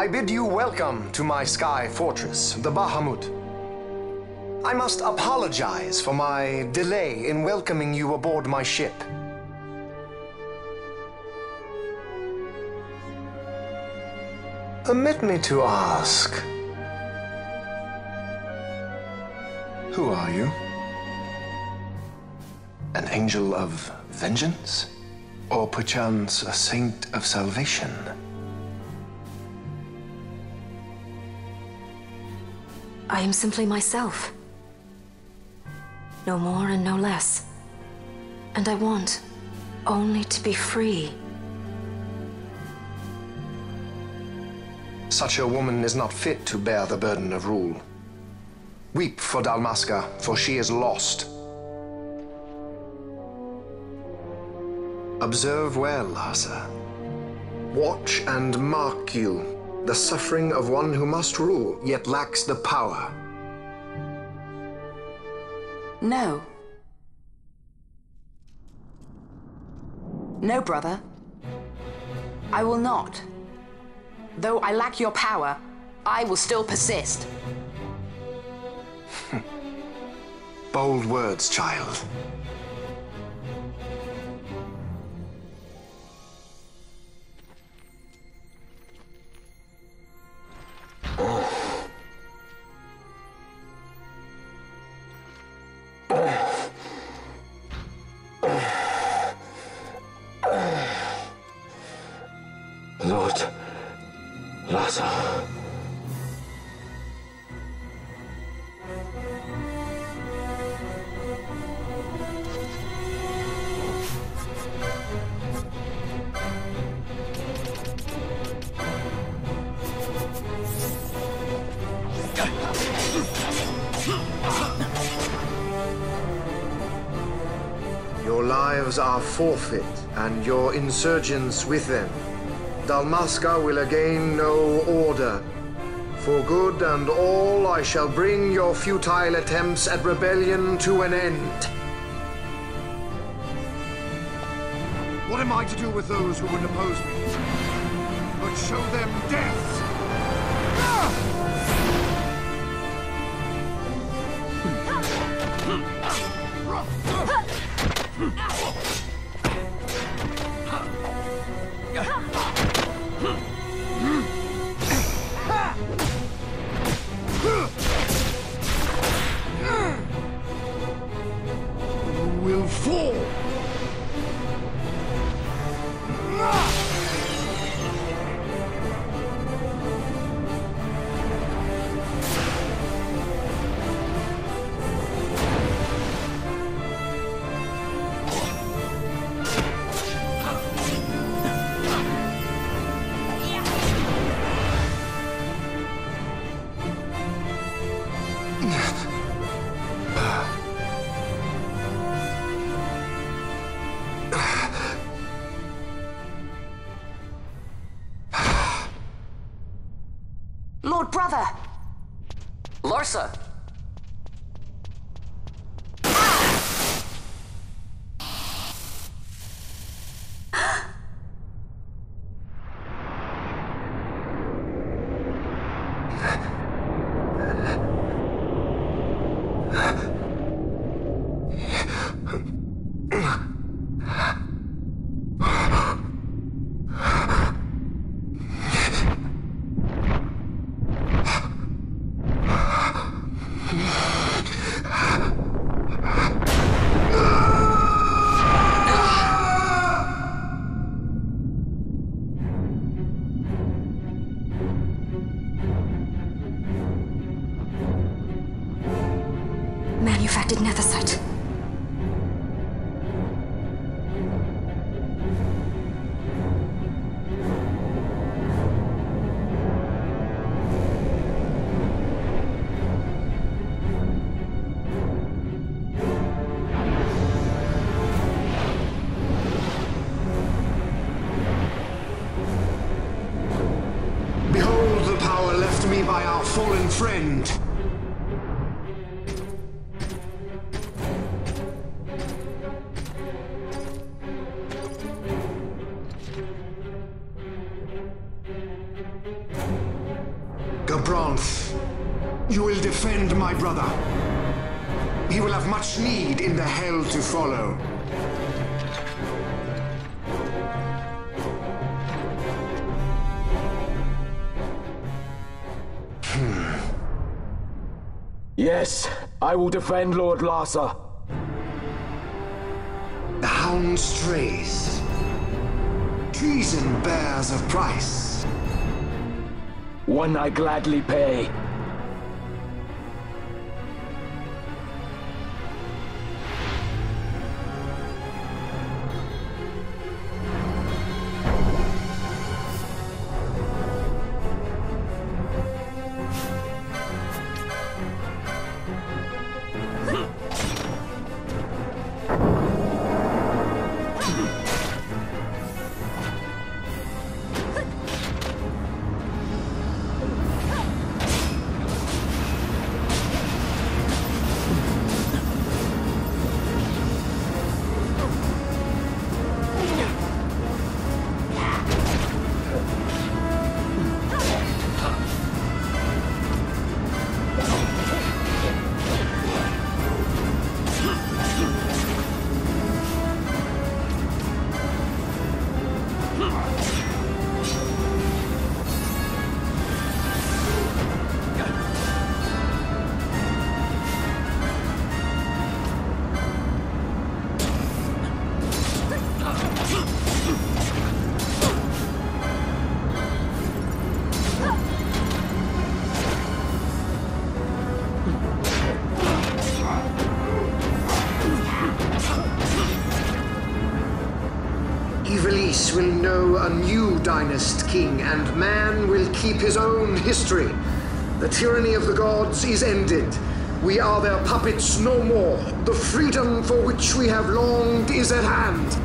I bid you welcome to my sky fortress, the Bahamut. I must apologize for my delay in welcoming you aboard my ship. Permit me to ask, who are you? An angel of vengeance? Or perchance a saint of salvation? I am simply myself. No more and no less. And I want only to be free. Such a woman is not fit to bear the burden of rule. Weep for Dalmasca, for she is lost. Observe well, Ashe. Watch and mark you the suffering of one who must rule, yet lacks the power. No. No, brother. I will not. Though I lack your power, I will still persist. Bold words, child. Forfeit, and your insurgents with them. Dalmasca will again know order. For good and all, I shall bring your futile attempts at rebellion to an end. What am I to do with those who would oppose me? But show them death! Who Come. fallen friend. Gabranth, you will defend my brother. He will have much need in the hell to follow. Yes, I will defend Lord Larsa. The hound strays. Treason bears a price. One I gladly pay. Dynast king, and man will keep his own history. The tyranny of the gods is ended. We are their puppets no more. The freedom for which we have longed is at hand.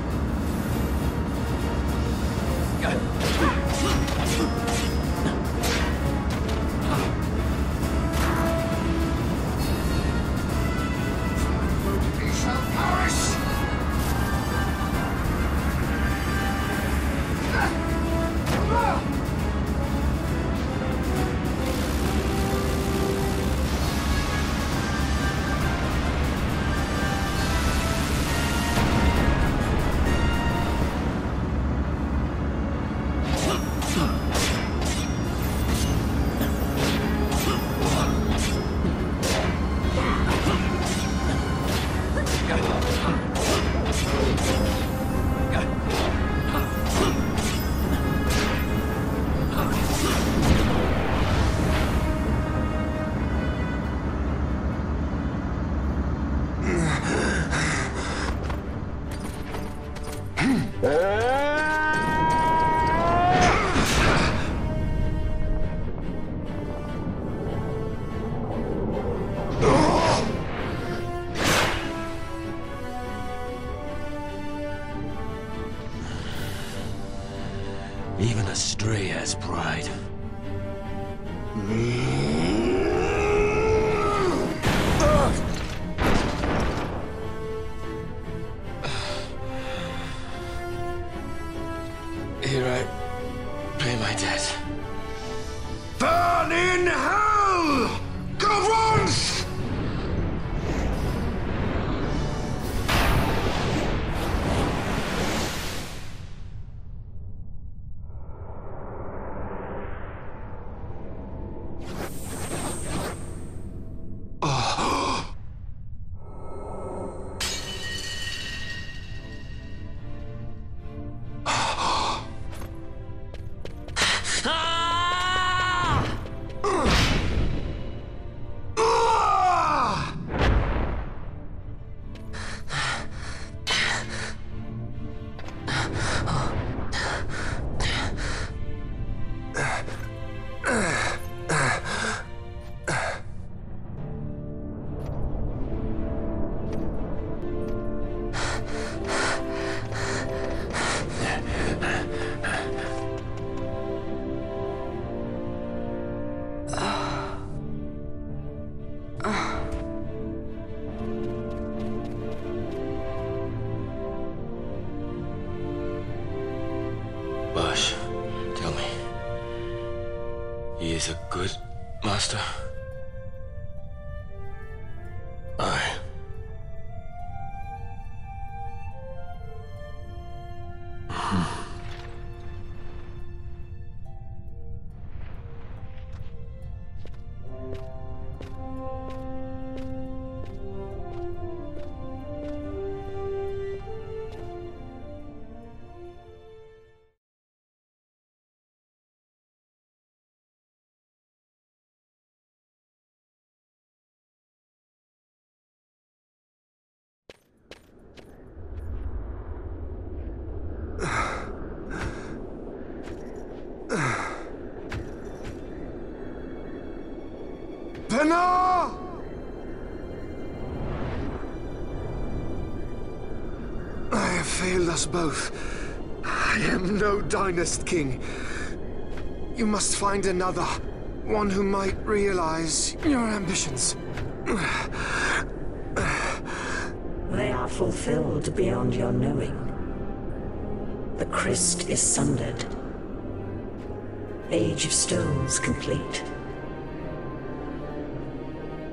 Us both. I am no Dynast king. You must find another. One who might realize your ambitions. They are fulfilled beyond your knowing. The Christ is sundered. Age of Stones complete.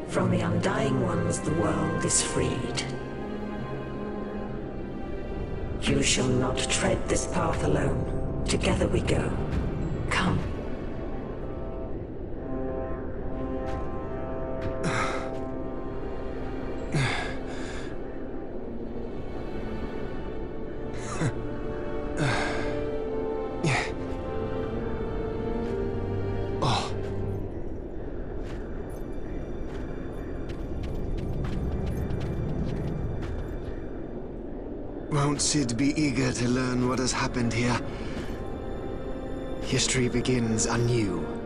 From the Undying Ones the world is freed. You shall not tread this path alone. Together we go. Won't Cid be eager to learn what has happened here? History begins anew.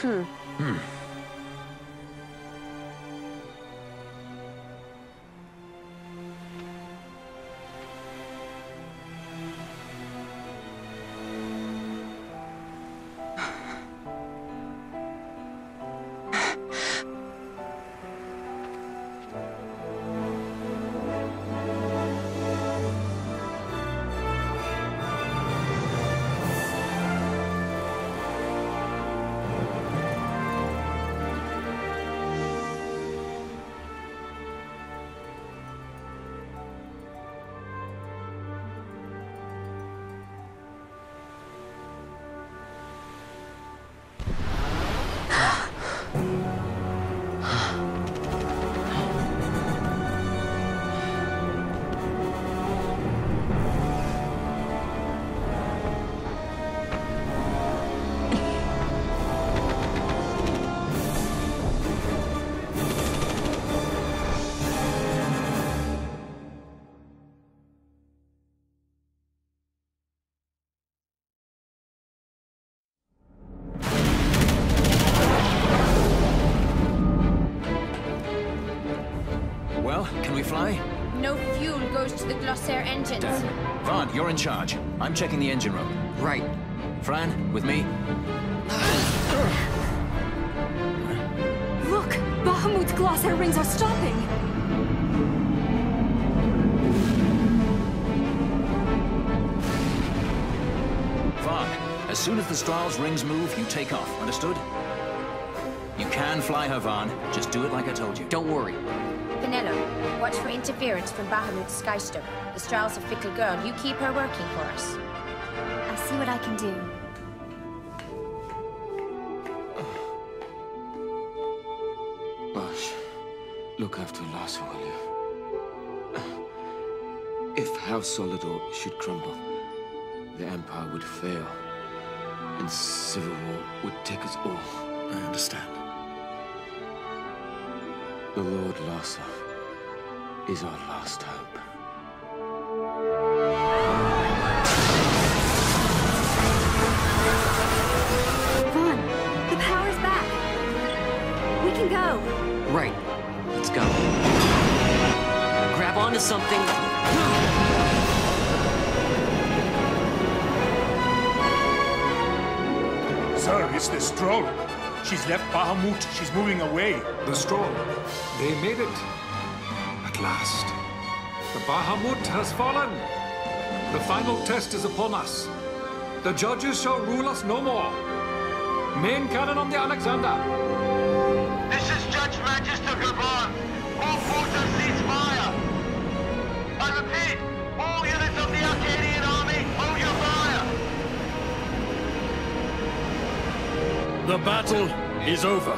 是。Glossair engines. Vaan, you're in charge. I'm checking the engine room. Right. Fran, with me? Look! Bahamut's Glossair rings are stopping! Vaan, as soon as the Strahl's rings move, you take off. Understood? You can fly her, Vaan. Just do it like I told you. Don't worry. Penelo, watch for interference from Bahamut's Skystone. The Strahl's a fickle girl. You keep her working for us. I'll see what I can do. Basch, look after Larsa, will you? If House Solidor should crumble, the Empire would fail, and civil war would take us all. I understand. The Lord Larsa is our last hope. Vaan, the power's back. We can go. Right. Let's go. Grab onto something. Sir, it's the Strahl. She's left Bahamut. She's moving away. The Strahl. They made it. At last. The Bahamut has fallen. The final test is upon us. The judges shall rule us no more. Main cannon on the Alexander. This is Judge Magister Gabranth. All forces cease fire. I repeat, all units of the Archadian army, hold your fire. The battle is over.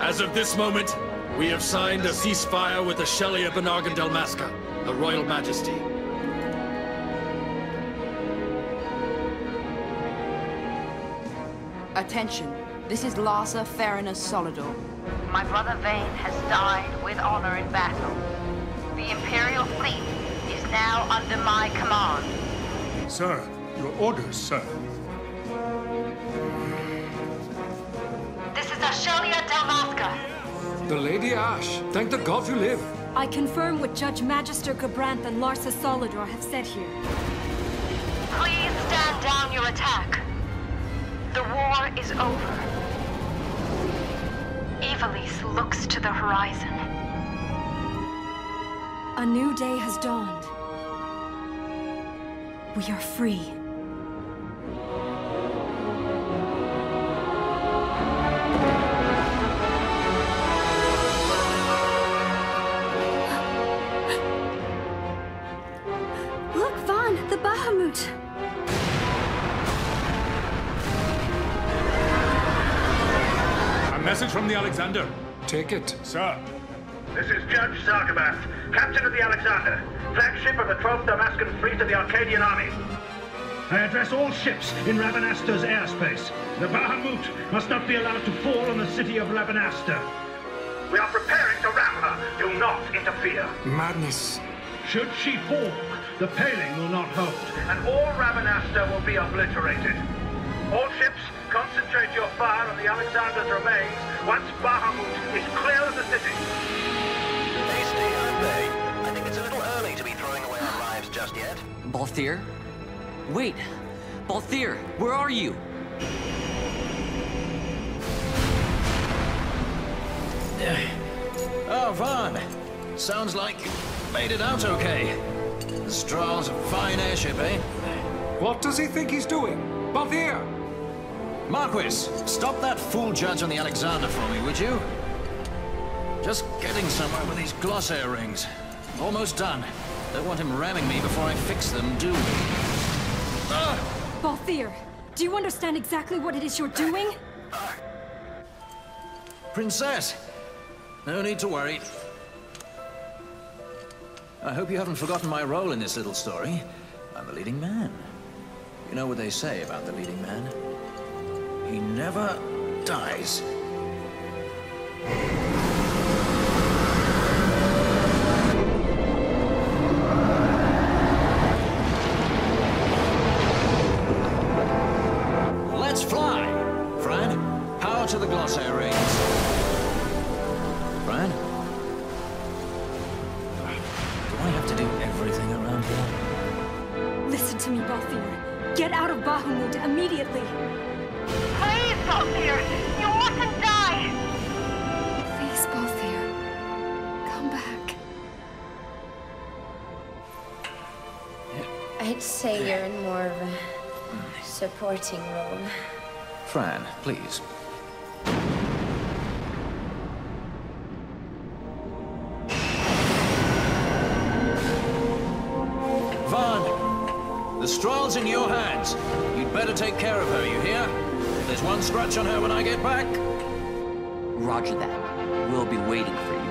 As of this moment, we have signed a ceasefire with the Ashelia B'nargin Dalmasca, her Royal Majesty. Attention. This is Larsa Ferrinas Solidor. My brother Vayne has died with honor in battle. The Imperial fleet is now under my command. Sir, your orders, sir. The Lady Ashe. Thank the gods you live. I confirm what Judge Magister Gabranth and Larsa Solidor have said here. Please stand down your attack. The war is over. Ivalice looks to the horizon. A new day has dawned. We are free. Sir. This is Judge Zargabaath, captain of the Alexander, flagship of the 12th Damascan fleet of the Archadian army. I address all ships in Rabanastre's airspace. The Bahamut must not be allowed to fall on the city of Rabanastre. We are preparing to ram her. Do not interfere. Madness. Should she fall, the paling will not hold. And all Rabanastre will be obliterated. All ships, contact Concentrate your fire on the Alexander's remains once Bahamut is clear of the city. Hasty, aren't they? I think it's a little early to be throwing away our lives just yet. Balthier? Wait! Balthier, where are you? Oh, Vaan. Sounds like you made it out okay. The Strahl's a fine airship, eh? What does he think he's doing? Balthier! Marquis, stop that fool judge on the Alexander for me, would you? Just getting somewhere with these glossair rings. Almost done. Don't want him ramming me before I fix them, do we? Ah! Balthier, do you understand exactly what it is you're doing? Princess! No need to worry. I hope you haven't forgotten my role in this little story. I'm the leading man. You know what they say about the leading man? He never dies. Let's fly! Fran, power to the glossair rings. Fran? Do I have to do everything around here? Listen to me, Balthier. Get out of Bahamut immediately. Say you're in more of a supporting role. Fran, please. Vaan, the Strahl's in your hands. You'd better take care of her, you hear? If there's one scratch on her when I get back... Roger that. We'll be waiting for you.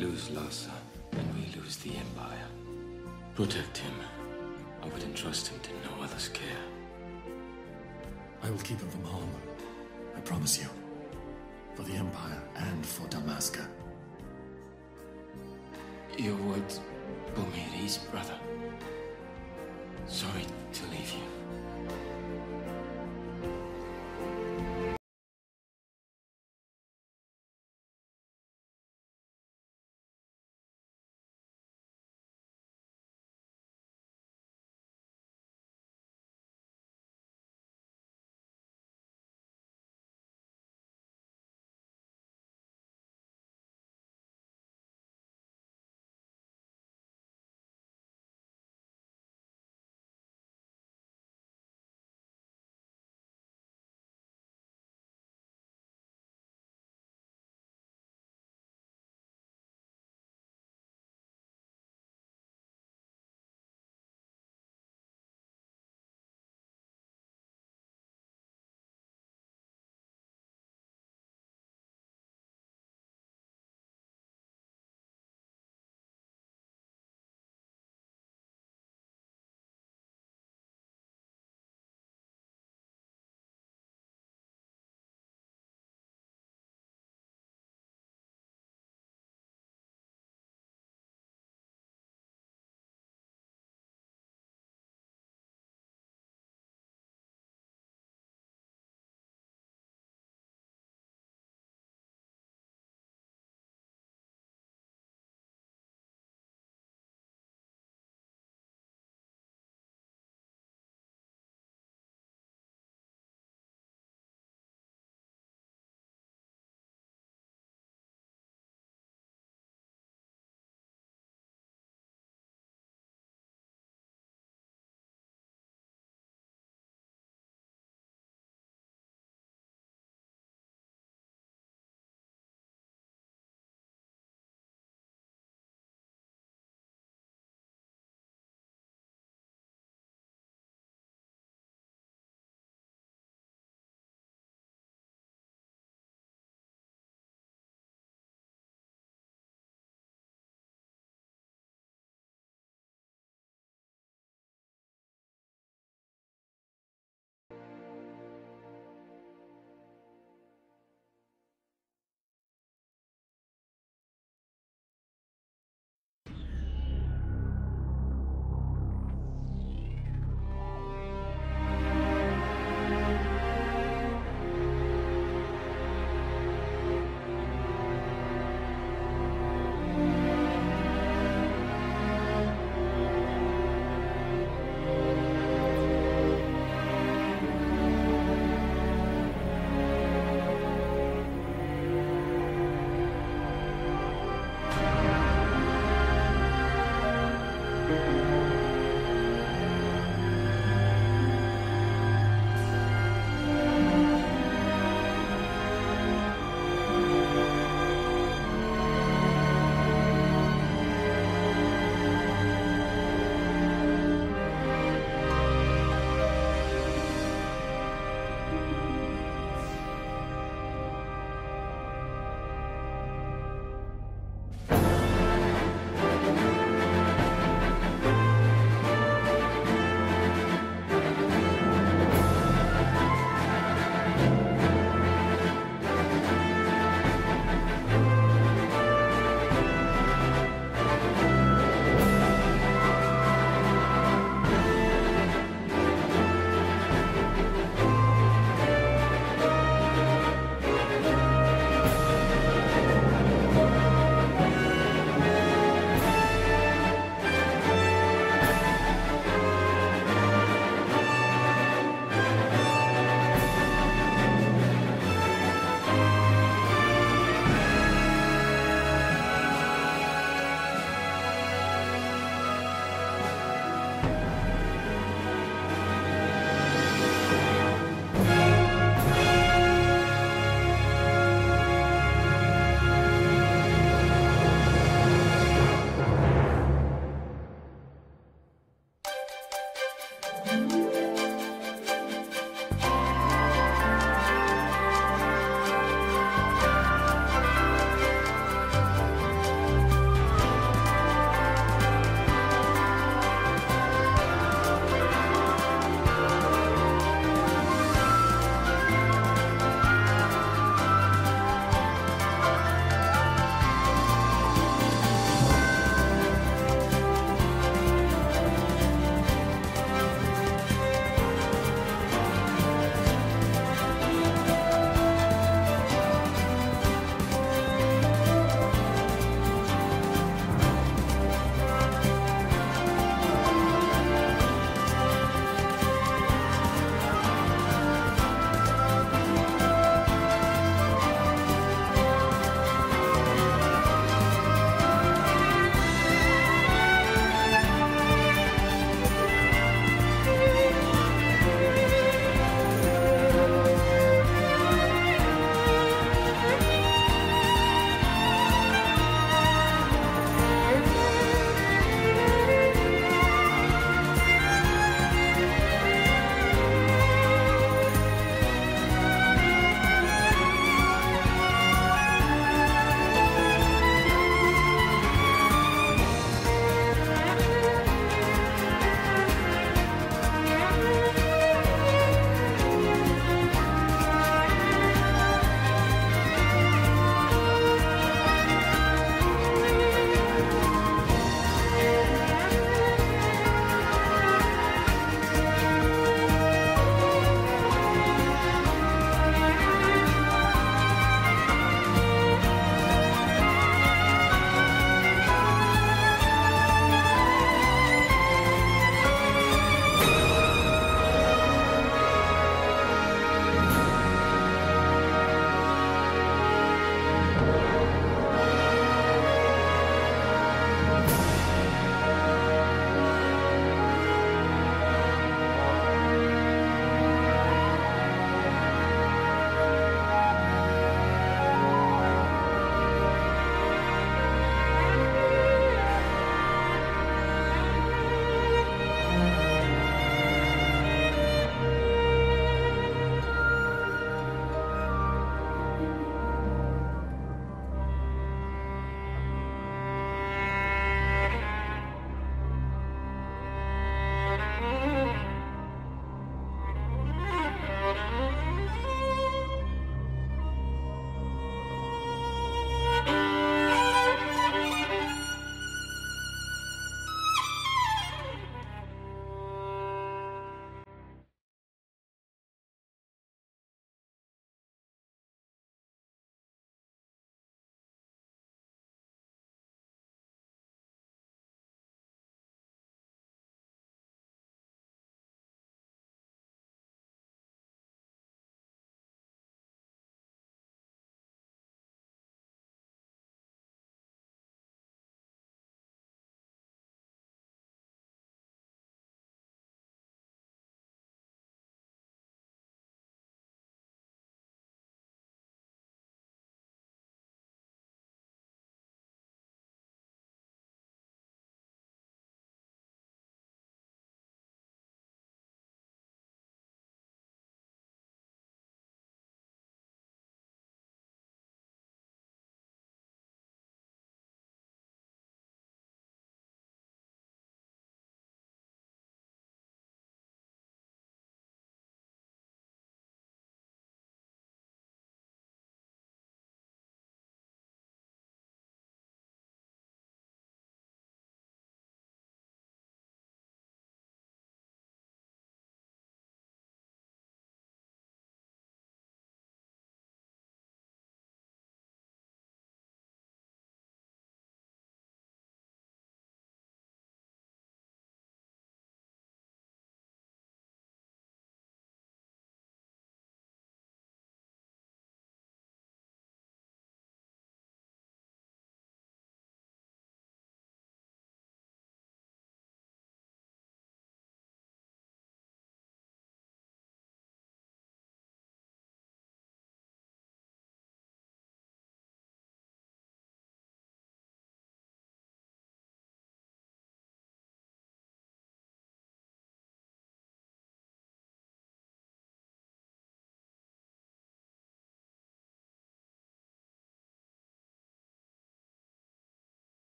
Luz Larsa. and we lose the Empire. Protect him. I would entrust him to no other's care. I will keep him from harm. I promise you. For the Empire and for Dalmasca. Your words bore me at ease, brother. Sorry